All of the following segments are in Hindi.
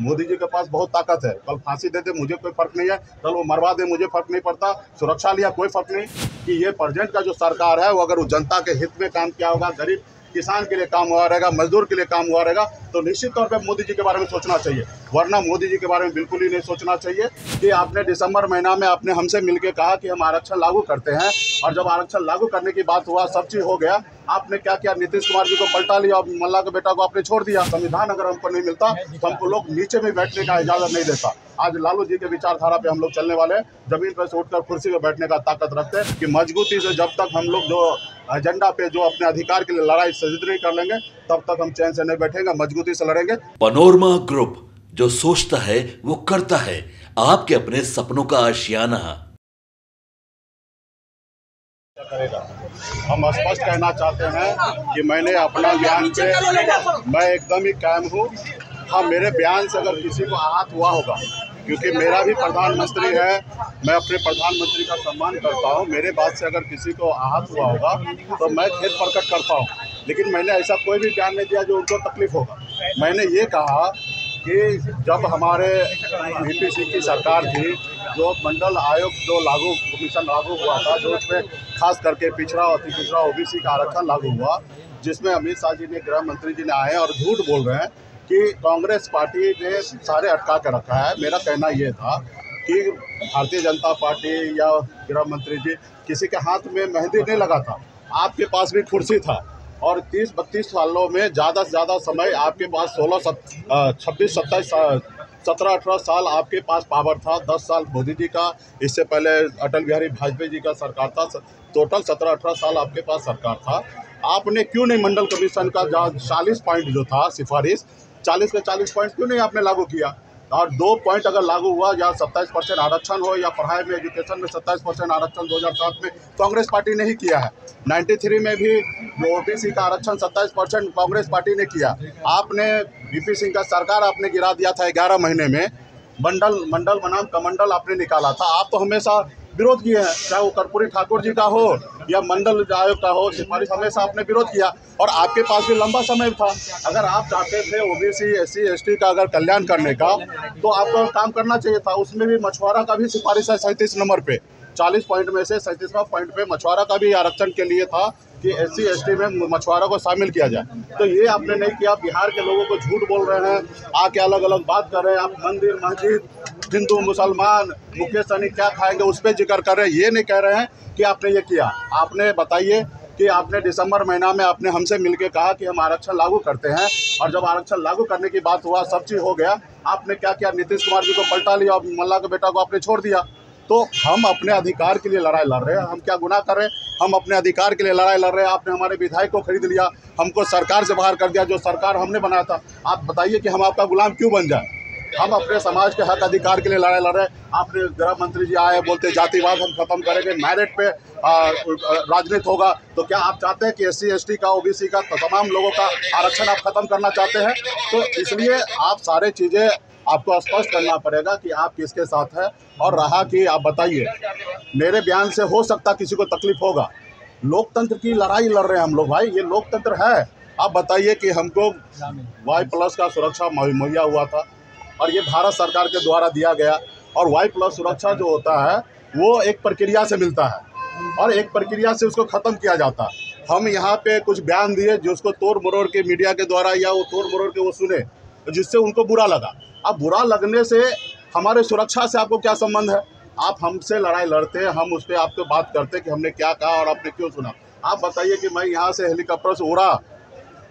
मोदी जी के पास बहुत ताकत है। कल फांसी दे दे, मुझे कोई फ़र्क नहीं है। कल वो मरवा दे, मुझे फ़र्क नहीं पड़ता। सुरक्षा लिया, कोई फ़र्क नहीं। कि ये प्रेजेंट का जो सरकार है, वो अगर वो जनता के हित में काम किया होगा, गरीब किसान के लिए काम हुआ रहेगा, मजदूर के लिए काम हुआ रहेगा तो निश्चित तौर पे मोदी जी के बारे में सोचना चाहिए। वरना मोदी जी के बारे में बिल्कुल ही नहीं सोचना चाहिए कि आपने दिसंबर महीना में आपने हमसे मिलके कहा कि हम आरक्षण लागू करते हैं और जब आरक्षण लागू करने की बात हुआ, सब चीज़ हो गया, आपने क्या किया? नीतीश कुमार जी को पलटा लिया और मल्ला के बेटा को आपने छोड़ दिया। संविधान अगर हमको नहीं मिलता तो हमको लोग नीचे में बैठने का इजाज़त नहीं देता। आज लालू जी के विचारधारा पे हम लोग चलने वाले हैं। ज़मीन पर से उठकर कुर्सी पर बैठने का ताकत रखते हैं कि मजबूती से जब तक हम लोग जो एजेंडा पे जो अपने अधिकार के लिए लड़ाई सजिद नहीं कर लेंगे तब तक हम चैन से नहीं बैठेंगे मजबूती से लड़ेंगे। पनोरमा ग्रुप जो सोचता है वो करता है। आपके अपने सपनों का आशियाना। करेगा? हम स्पष्ट कहना चाहते हैं कि मैंने अपना बयान पे मैं एकदम ही कायम हूँ। हाँ मेरे बयान से अगर किसी को आहत हुआ होगा क्योंकि मेरा भी प्रधानमंत्री है, मैं अपने प्रधानमंत्री का सम्मान करता हूँ। मेरे बात से अगर किसी को आहत हुआ होगा तो मैं खेत प्रकट करता हूँ। लेकिन मैंने ऐसा कोई भी बयान नहीं दिया जो उनको तकलीफ़ होगा। मैंने ये कहा कि जब हमारे वीपीसी की सरकार थी, जो मंडल आयोग जो लागू, कमीशन लागू हुआ था, जो उसमें खास करके पिछड़ा और पिछड़ा ओबीसी का आरक्षण लागू हुआ, जिसमें अमित शाह जी ने गृह मंत्री जी ने आए और झूठ बोल रहे हैं कि कांग्रेस पार्टी ने सारे अटका कर रखा है। मेरा कहना ये था कि भारतीय जनता पार्टी या गृह मंत्री जी किसी के हाथ में मेहंदी नहीं लगा था। आपके पास भी कुर्सी था और तीस बत्तीस सालों में ज़्यादा से ज़्यादा समय आपके पास सोलह सत छब्बीस, सत्ताईस सत्रह, अठारह साल आपके पास पावर था। दस साल मोदी जी का, इससे पहले अटल बिहारी वाजपेयी जी का सरकार था। टोटल सत्रह, अठारह साल आपके पास सरकार था। आपने क्यों नहीं मंडल कमीशन का जहाँ चालीस पॉइंट जो था सिफारिश चालीस के चालीस पॉइंट क्यों नहीं आपने लागू किया? और दो पॉइंट अगर लागू हुआ, या सत्ताईस परसेंट आरक्षण हो, या पढ़ाई में, एजुकेशन में सत्ताईस परसेंट आरक्षण 2007 में, कांग्रेस पार्टी ने ही किया है। 93 में भी जो ओबीसी का आरक्षण सत्ताईस परसेंट कांग्रेस पार्टी ने किया। आपने वीपी सिंह का सरकार आपने गिरा दिया था ग्यारह महीने में। मंडल मंडल बनाम कमंडल आपने निकाला था। आप तो हमेशा विरोध किए हैं, चाहे वो कर्पूरी ठाकुर जी का हो या मंडल आयोग का हो सिफारिश हमेशा आपने विरोध किया और आपके पास भी लंबा समय था। अगर आप चाहते थे ओबीसी, एससी, एसटी का अगर कल्याण करने का तो आपको काम करना चाहिए था। उसमें भी मछुआरा का भी सिफारिश है सैंतीस नंबर पे। चालीस पॉइंट में से सैंतीसवा पॉइंट पे मछुआरा का भी आरक्षण के लिए था। कि एस सी में मछुआरा को शामिल किया जाए। तो ये आपने नहीं किया। बिहार के लोगों को झूठ बोल रहे हैं। आके अलग अलग बात कर रहे हैं। आप मंदिर, मस्जिद, हिंदू, मुसलमान, मुकेश सहनी क्या खाएँगे, उस पर ज़िक्र कर रहे हैं। ये नहीं कह रहे हैं कि आपने ये किया। आपने बताइए कि आपने दिसंबर महीना में आपने हमसे मिलके कहा कि हम आरक्षण लागू करते हैं। और जब आरक्षण लागू करने की बात हुआ, सब चीज़ हो गया, आपने क्या किया? नीतीश कुमार जी को पलटा लिया और मल्ला के बेटा को आपने छोड़ दिया। तो हम अपने अधिकार के लिए लड़ाई लड़ रहे हैं। हम क्या गुनाह कर रहे हैं? हम अपने अधिकार के लिए लड़ाई लड़ रहे हैं। आपने हमारे विधायक को खरीद लिया, हमको सरकार से बाहर कर दिया, जो सरकार हमने बनाया था। आप बताइए कि हम आपका गुलाम क्यों बन जाए? हम अपने समाज के हक अधिकार के लिए लड़ाई लड़ रहे हैं। आपने गृह मंत्री जी आए, बोलते जातिवाद हम खत्म करेंगे मैरिट पे राजनीति होगा। तो क्या आप चाहते हैं कि एस सी का, ओबीसी का, तमाम लोगों का आरक्षण आप खत्म करना चाहते हैं? तो इसलिए आप सारे चीज़ें आपको स्पष्ट करना पड़ेगा कि आप किसके साथ हैं और रहा कि आप बताइए। मेरे बयान से हो सकता किसी को तकलीफ़ होगा। लोकतंत्र की लड़ाई लड़ रहे हैं हम लोग भाई, ये लोकतंत्र है। आप बताइए कि हमको वाई प्लस का सुरक्षा मुहैया हुआ था और ये भारत सरकार के द्वारा दिया गया और वाई प्लस सुरक्षा जो होता है, वो एक प्रक्रिया से मिलता है और एक प्रक्रिया से उसको ख़त्म किया जाता है। हम यहाँ पे कुछ बयान दिए, जो उसको तोड़ मरोड़ के मीडिया के द्वारा या वो तोड़ मरोड़ के वो सुने। जिससे उनको बुरा लगा। अब बुरा लगने से हमारे सुरक्षा से आपको क्या संबंध है? आप हमसे लड़ाई लड़ते हैं, हम उस पर आपको बात करते कि हमने क्या कहा और आपने क्यों सुना। आप बताइए कि मैं यहाँ से हेलीकॉप्टर से उड़ा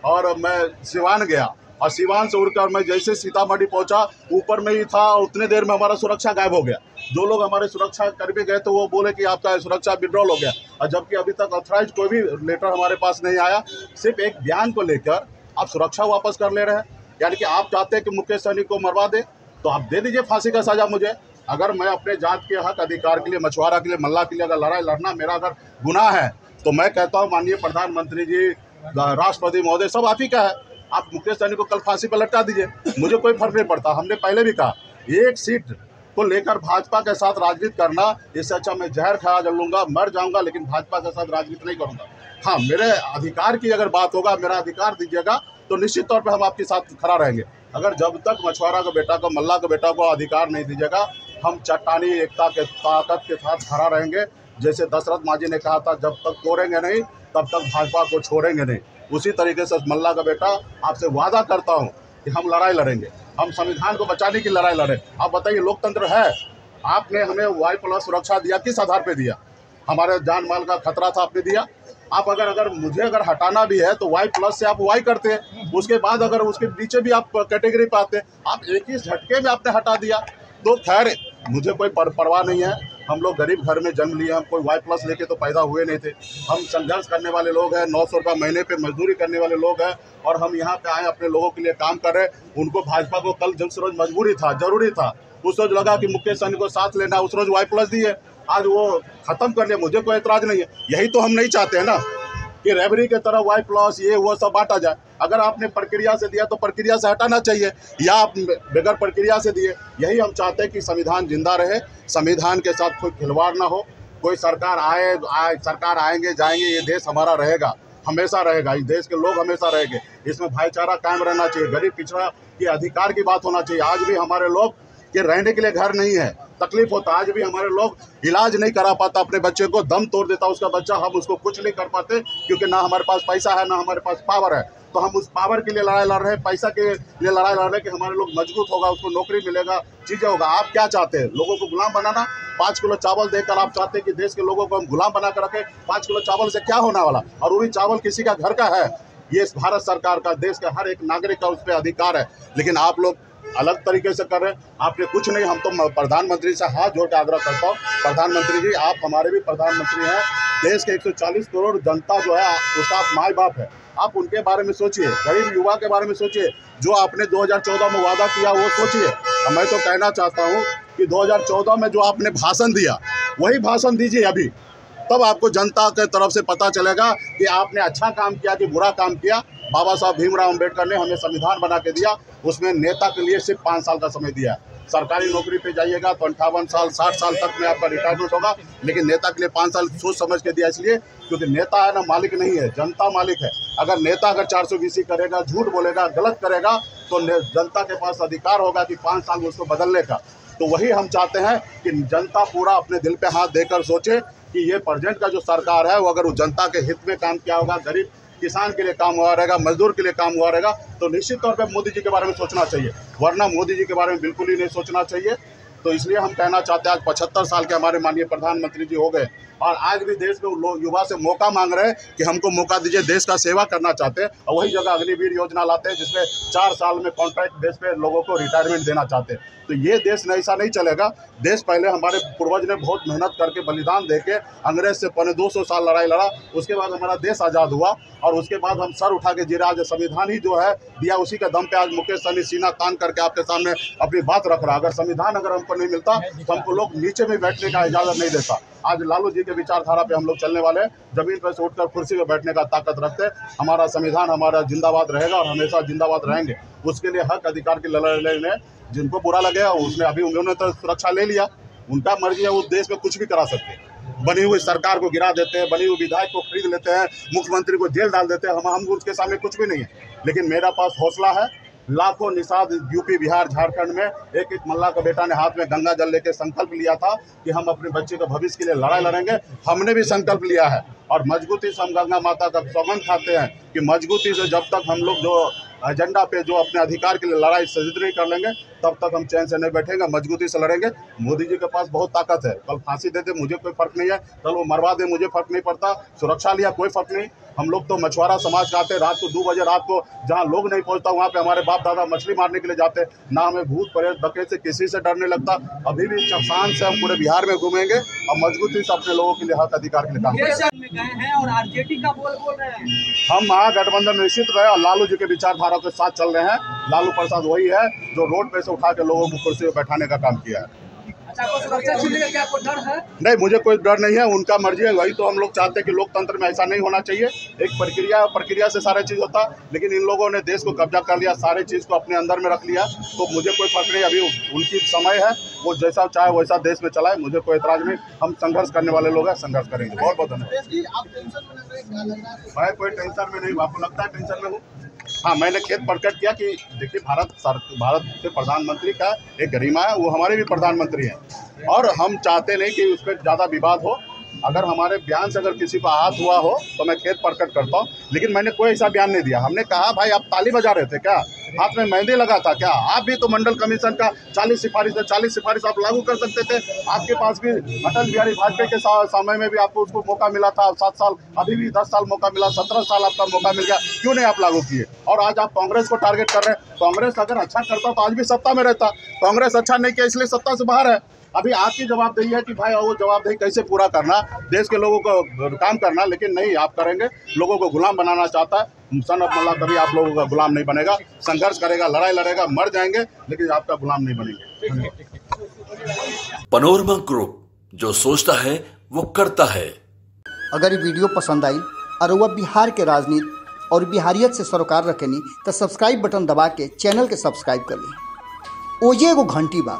और मैं सिवान गया और सिवान से उड़कर मैं जैसे सीतामढ़ी पहुँचा, ऊपर में ही था, उतने देर में हमारा सुरक्षा गायब हो गया। जो लोग हमारे सुरक्षा कर्मी गए तो वो बोले कि आपका सुरक्षा विड्रॉल हो गया। और जबकि अभी तक ऑथराइज कोई भी लेटर हमारे पास नहीं आया, सिर्फ़ एक बयान को लेकर आप सुरक्षा वापस कर ले रहे हैं। यानी कि आप चाहते हैं कि मुकेश सहनी को मरवा दे तो आप दे दीजिए फांसी का सजा मुझे। अगर मैं अपने जात के हक, अधिकार के लिए, मछुआरा के लिए, मल्ला के लिए अगर लड़ाई, लड़ना मेरा अगर गुनाह है तो मैं कहता हूँ, माननीय प्रधानमंत्री जी, राष्ट्रपति महोदय, सब आप ही का है। आप मुकेश सहनी को कल फांसी पर लटका दीजिए। मुझे कोई फ़र्क नहीं पड़ता। हमने पहले भी कहा, एक सीट को लेकर भाजपा के साथ राजनीति करना, इससे अच्छा मैं जहर खा जल लूँगा, मर जाऊँगा, लेकिन भाजपा के साथ राजनीति नहीं करूँगा। हाँ मेरे अधिकार की अगर बात होगा, मेरा अधिकार दीजिएगा तो निश्चित तौर पर हम आपके साथ खड़ा रहेंगे। अगर जब तक मछुआरा का बेटा को, मल्ला का बेटा को अधिकार नहीं दीजिएगा, हम चट्टानी एकता के ताकत के साथ खड़ा रहेंगे। जैसे दशरथ मांझी ने कहा था, जब तक तोड़ेंगे नहीं, तब तक भाजपा को छोड़ेंगे नहीं। उसी तरीके से मल्ला का बेटा आपसे वादा करता हूँ कि हम लड़ाई लड़ेंगे। हम संविधान को बचाने की लड़ाई लड़ें। आप बताइए, लोकतंत्र है? आपने हमें वाई प्लस सुरक्षा दिया, किस आधार पर दिया? हमारे जान माल का खतरा था, आपने दिया। आप अगर अगर मुझे अगर हटाना भी है तो वाई प्लस से आप वाई करते हैं। उसके बाद अगर उसके नीचे भी आप कैटेगरी पे आते हैं आप एक ही झटके में आपने हटा दिया। तो खैर मुझे कोई पर, परवाह नहीं है। हम लोग गरीब घर में जन्म लिए हम कोई वाई प्लस लेके तो पैदा हुए नहीं थे। हम संघर्ष करने वाले लोग हैं नौ सौ रुपये महीने पे मजदूरी करने वाले लोग हैं और हम यहाँ पे आए अपने लोगों के लिए काम कर रहे हैं। उनको भाजपा को कल जिस रोज मजबूरी था ज़रूरी था उस रोज लगा कि मुकेश सहनी को साथ लेना उस रोज वाई प्लस दिए। आज वो खत्म कर ले, मुझे कोई एतराज़ नहीं है। यही तो हम नहीं चाहते हैं ना, कि रेबरी के तरह वाई प्लस ये, वो सब बांटा जाए। अगर आपने प्रक्रिया से दिया तो प्रक्रिया से हटाना चाहिए, या आप बगैर प्रक्रिया से दिए। यही हम चाहते हैं कि संविधान ज़िंदा रहे, संविधान के साथ कोई खिलवाड़ ना हो, कोई सरकार आए आए, सरकार आएँगे, जाएँगे, ये देश हमारा रहेगा, हमेशा रहेगा, इस देश के लोग हमेशा रहेंगे। इसमें भाईचारा कायम रहना चाहिए, गरीब पिछड़ा के अधिकार की बात होना चाहिए। आज भी हमारे लोग के रहने के लिए घर नहीं है। तकलीफ़ होता आज भी हमारे लोग इलाज नहीं करा पाता, अपने बच्चे को दम तोड़ देता, उसका बच्चा हम उसको कुछ नहीं कर पाते, क्योंकि ना हमारे पास पैसा है, ना हमारे पास पावर है। तो हम उस पावर के लिए लड़ाई लड़ रहे हैं, पैसा के लिए लड़ाई लड़ रहे हैं कि हमारे लोग मज़बूत होगा, उसको नौकरी मिलेगा, चीज़ें होगा। आप क्या चाहते हैं? लोगों को गुलाम बनाना? पाँच किलो चावल देकर आप चाहते हैं कि देश के लोगों को हम गुलाम बना कर रखें? पाँच किलो चावल से क्या होने वाला? और वही चावल किसी का घर का है। ये भारत सरकार का, देश का हर एक नागरिक का उस पर अधिकार है। लेकिन आप लोग अलग तरीके से कर रहे हैं। आपने कुछ नहीं, हम तो प्रधानमंत्री से हाथ जोड़ के आग्रह करता हूँ। प्रधानमंत्री जी, आप हमारे भी प्रधानमंत्री हैं। देश के 140 करोड़ जनता जो है उसका आप माए बाप है। आप उनके बारे में सोचिए, गरीब युवा के बारे में सोचिए। जो आपने 2014 में वादा किया, वो सोचिए। मैं तो कहना चाहता हूँ कि 2014 में जो आपने भाषण दिया, वही भाषण दीजिए अभी। तब आपको जनता के तरफ़ से पता चलेगा कि आपने अच्छा काम किया कि बुरा काम किया। बाबा साहब भीमराव अंबेडकर ने हमें संविधान बना के दिया, उसमें नेता के लिए सिर्फ़ पाँच साल का समय दिया सरकारी नौकरी पे जाइएगा तो अंठावन साल, साठ साल तक में आपका रिटायरमेंट होगा, लेकिन नेता के लिए पाँच साल सोच समझ के दिया इसलिए, क्योंकि नेता है ना, मालिक नहीं है, जनता मालिक है। अगर नेता अगर चार सौ करेगा, झूठ बोलेगा, गलत करेगा तो जनता के पास अधिकार होगा कि पाँच साल में उसको बदलने का। तो वही हम चाहते हैं कि जनता पूरा अपने दिल पे हाथ देकर सोचे कि ये प्रेजेंट का जो सरकार है, वो अगर वो जनता के हित में काम किया होगा, गरीब किसान के लिए काम हुआ रहेगा, मजदूर के लिए काम हुआ रहेगा तो निश्चित तौर पर मोदी जी के बारे में सोचना चाहिए। वरना मोदी जी के बारे में बिल्कुल ही नहीं सोचना चाहिए। तो इसलिए हम कहना चाहते हैं, आज पचहत्तर साल के हमारे माननीय प्रधानमंत्री जी हो गए और आज भी देश में लोग युवा से मौका मांग रहे हैं कि हमको मौका दीजिए, देश का सेवा करना चाहते हैं और वही जगह अग्निवीर योजना लाते हैं, जिसमें चार साल में कॉन्ट्रैक्ट बेस पे लोगों को रिटायरमेंट देना चाहते हैं। तो ये देश ऐसा नहीं चलेगा। देश पहले हमारे पूर्वज ने बहुत मेहनत करके बलिदान दे के अंग्रेज़ से पौने दो सौ साल लड़ाई लड़ा, उसके बाद हमारा देश आज़ाद हुआ और उसके बाद हम सर उठा के जीरा आज संविधान ही जो है, दिया उसी के दम पे आज मुकेश सनी सीना तान करके आपके सामने अपनी बात रख रहा अगर संविधान अगर हमको नहीं मिलता तो हमको लोग नीचे में बैठने का इजाज़त नहीं देता। आज लालू जी के विचारधारा पे हम लोग चलने वाले हैं। ज़मीन पर से उठकर कुर्सी पे बैठने का ताकत रखते हैं। हमारा संविधान हमारा जिंदाबाद रहेगा और हमेशा जिंदाबाद रहेंगे। उसके लिए हक अधिकार की लड़ाई ने जिनको बुरा लगे उसने अभी उन्होंने तो सुरक्षा ले लिया। उनका मर्ज़ी है, वो देश में कुछ भी करा सकते। हैं बनी हुई सरकार को गिरा देते हैं, बनी हुई विधायक को खरीद लेते हैं, मुख्यमंत्री को जेल डाल देते हैं। हम हम उसके सामने कुछ भी नहीं है। लेकिन मेरा पास हौसला है लाखों निषाद यूपी, बिहार, झारखंड में एक एक मल्ला का बेटा ने हाथ में गंगा जल लेकर संकल्प लिया था कि हम अपने बच्चे के भविष्य के लिए लड़ाई लड़ेंगे। हमने भी संकल्प लिया है। और मजबूती से हम गंगा माता का सौगंध खाते हैं कि मजबूती से जब तक हम लोग जो एजेंडा पे जो अपने अधिकार के लिए लड़ाई सजित नहीं कर लेंगे तब तक हम चैन से नहीं बैठेंगे मजबूती से लड़ेंगे। मोदी जी के पास बहुत ताकत है। कल फांसी दे दे मुझे कोई फ़र्क नहीं है। कल वो मरवा दे मुझे फ़र्क नहीं पड़ता। सुरक्षा लिया कोई फ़र्क नहीं। हम लोग तो मछुआरा समाज का आते रात को दो बजे रात को जहाँ लोग नहीं पहुँचता वहाँ पे हमारे बाप दादा मछली मारने के लिए जाते ना हमें भूत परे डके से किसी से डरने लगता। अभी भी चफसान से हम पूरे बिहार में घूमेंगे और मजबूती से अपने लोगों के लिए हक अधिकार के लिए काम हम महागठबंधन निश्चित रहे और लालू जी के विचारधारा के साथ चल रहे हैं। लालू प्रसाद वही है जो रोड पे से उठा के लोगों को कुर्सी पे बैठाने का काम किया है। नहीं मुझे कोई डर नहीं है उनका मर्ज़ी है। वही तो हम लोग चाहते हैं कि लोकतंत्र में ऐसा नहीं होना चाहिए। एक प्रक्रिया प्रक्रिया से सारे चीज़ होता लेकिन इन लोगों ने देश को कब्जा कर लिया सारे चीज़ को अपने अंदर में रख लिया। तो मुझे कोई फ़र्क नहीं अभी उनकी समय है वो जैसा चाहे वैसा देश में चलाए मुझे कोई एतराज़ नहीं। हम संघर्ष करने वाले लोग हैं संघर्ष करेंगे। बहुत बहुत धन्यवाद मैं कोई टेंशन में नहीं आपको लगता है टेंशन में हूँ? हाँ मैंने खेत प्रकट किया कि देखिए, भारत सर, भारत के प्रधानमंत्री का एक गरिमा है, वो हमारे भी प्रधानमंत्री हैं। और हम चाहते नहीं कि उस पर ज़्यादा विवाद हो। अगर हमारे बयान से अगर किसी को आहत हुआ हो तो मैं खेत प्रकट करता हूँ। लेकिन मैंने कोई ऐसा बयान नहीं दिया। हमने कहा, भाई, आप ताली बजा रहे थे क्या? हाथ में मेहंदी लगा था क्या? आप भी तो मंडल कमीशन का चालीस सिफारिश है, चालीस सिफारिश आप लागू कर सकते थे। आपके पास भी अटल बिहारी वाजपेयी के समय में भी आपको उसको मौका मिला था। सात साल, अभी भी दस साल मौका मिला, सत्रह साल आपका मौका मिल गया। क्यों नहीं आप लागू किए? और आज आप कांग्रेस को टारगेट कर रहे हैं। कांग्रेस अगर अच्छा करता तो आज भी सत्ता में रहता। कांग्रेस अच्छा नहीं किया, इसलिए सत्ता से बाहर है। अभी आपकी जवाबदेही है कि भाई वो जवाबदेही कैसे पूरा करना देश के लोगों को काम करना लेकिन नहीं आप करेंगे। लोगों को गुलाम बनाना चाहता है। सन ऑफ़ मल्ला कभी आप लोगों का गुलाम नहीं बनेगा। संघर्ष करेगा लड़ाई लड़ेगा मर जाएँगे लेकिन आपका गुलाम नहीं बनेंगे। पनोरमा ग्रुप जो सोचता है वो करता है। अगर ये वीडियो पसंद आई और वह बिहार के राजनीति और बिहारियत से सरोकार रखेनी तो सब्सक्राइब बटन दबा के चैनल के सब्सक्राइब कर ली। ओजे एगो घंटी बा।